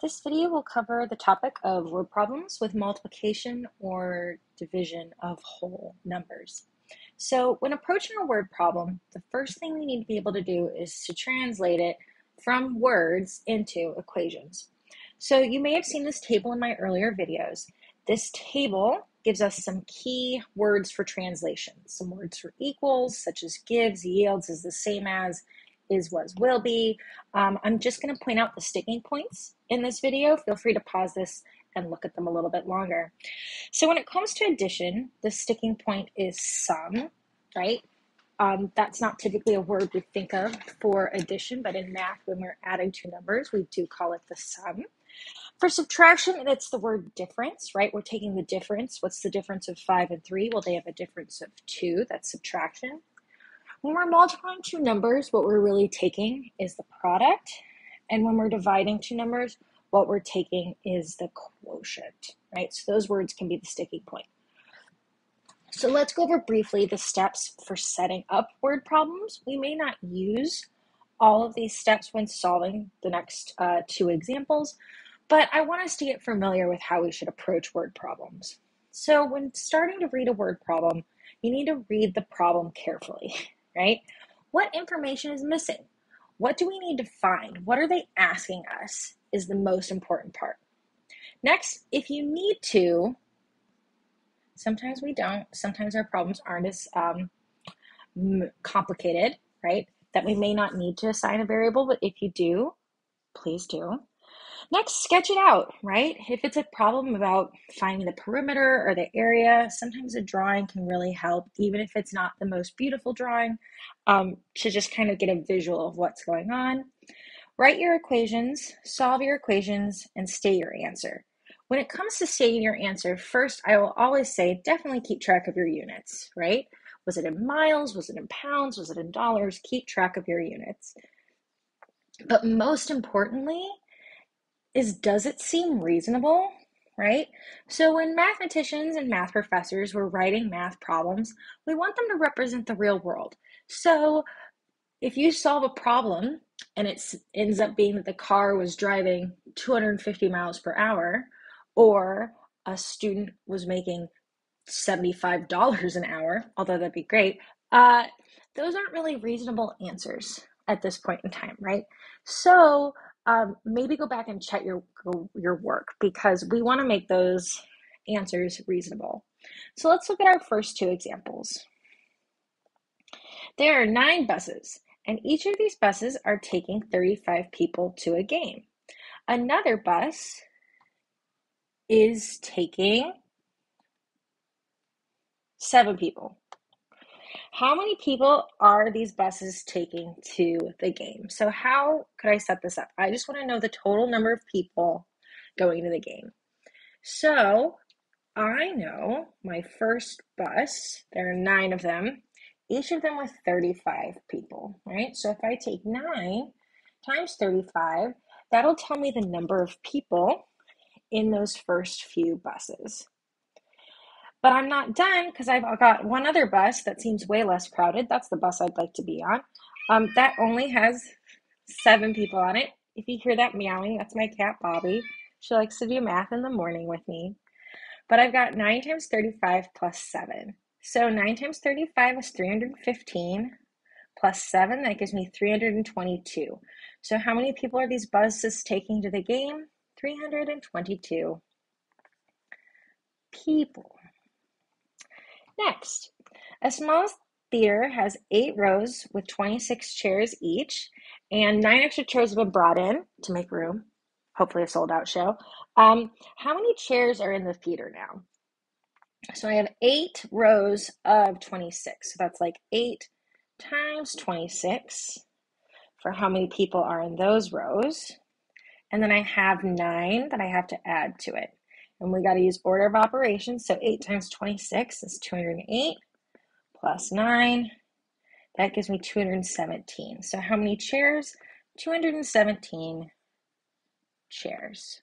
This video will cover the topic of word problems with multiplication or division of whole numbers. So when approaching a word problem, the first thing we need to be able to do is to translate it from words into equations. So you may have seen this table in my earlier videos. This table gives us some key words for translation. Some words for equals, such as gives, yields is the same as, is, was, will be. Um, I'm just going to point out the sticking points in this video. Feel free to pause this and look at them a little bit longer. So when it comes to addition, the sticking point is sum, right? Um, that's not typically a word we think of for addition, but in math, when we're adding two numbers, we do call it the sum. For subtraction, it's the word difference, right? We're taking the difference. What's the difference of 5 and 3? Well, they have a difference of 2. That's subtraction. When we're multiplying two numbers, what we're really taking is the product. And when we're dividing two numbers, what we're taking is the quotient, right? So those words can be the sticking point. So let's go over briefly the steps for setting up word problems. We may not use all of these steps when solving the next uh, two examples, but I want us to get familiar with how we should approach word problems. So when starting to read a word problem, you need to read the problem carefully. right? What information is missing? What do we need to find? What are they asking us is the most important part. Next, if you need to, sometimes we don't, sometimes our problems aren't as um, complicated, right? That we may not need to assign a variable, but if you do, please do. Next, sketch it out, right? If it's a problem about finding the perimeter or the area, sometimes a drawing can really help, even if it's not the most beautiful drawing, um, to just kind of get a visual of what's going on. Write your equations, solve your equations, and state your answer. When it comes to stating your answer, first, I will always say definitely keep track of your units, right? Was it in miles? Was it in pounds? Was it in dollars? Keep track of your units. But most importantly, is does it seem reasonable? Right? So, when mathematicians and math professors were writing math problems, we want them to represent the real world. So, if you solve a problem and it ends up being that the car was driving 250 miles per hour, or a student was making $75 an hour, although that'd be great, uh, those aren't really reasonable answers at this point in time, right? So, um, maybe go back and check your your work because we want to make those answers reasonable. So let's look at our first two examples. There are nine buses, and each of these buses are taking 35 people to a game. Another bus is taking seven people. How many people are these buses taking to the game? So, how could I set this up? I just want to know the total number of people going to the game. So, I know my first bus, there are nine of them, each of them with 35 people, right? So, if I take nine times 35, that'll tell me the number of people in those first few buses. But I'm not done because I've got one other bus that seems way less crowded. That's the bus I'd like to be on. Um, that only has seven people on it. If you hear that meowing, that's my cat Bobby. She likes to do math in the morning with me. But I've got 9 times 35 plus 7. So 9 times 35 is 315 plus 7, that gives me 322. So how many people are these buses taking to the game? 322 people. Next, a small theater has eight rows with 26 chairs each, and nine extra chairs have been brought in to make room. Hopefully, a sold out show. Um, how many chairs are in the theater now? So I have eight rows of 26. So that's like eight times 26 for how many people are in those rows. And then I have nine that I have to add to it. And we got to use order of operations. So 8 times 26 is 208 plus 9. That gives me 217. So how many chairs? 217 chairs.